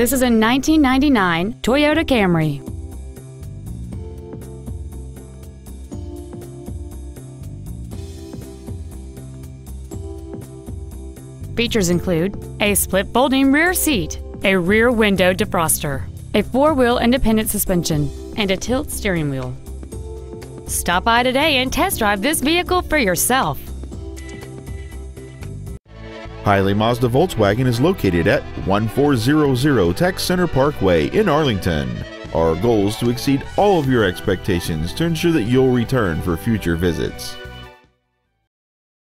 This is a 1999 Toyota Camry. Features include a split folding rear seat, a rear window defroster, a four-wheel independent suspension, and a tilt steering wheel. Stop by today and test drive this vehicle for yourself. Hiley Mazda Volkswagen is located at 1400 Tech Center Parkway in Arlington. Our goal is to exceed all of your expectations to ensure that you'll return for future visits.